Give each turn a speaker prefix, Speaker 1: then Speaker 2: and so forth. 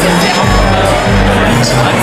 Speaker 1: Track was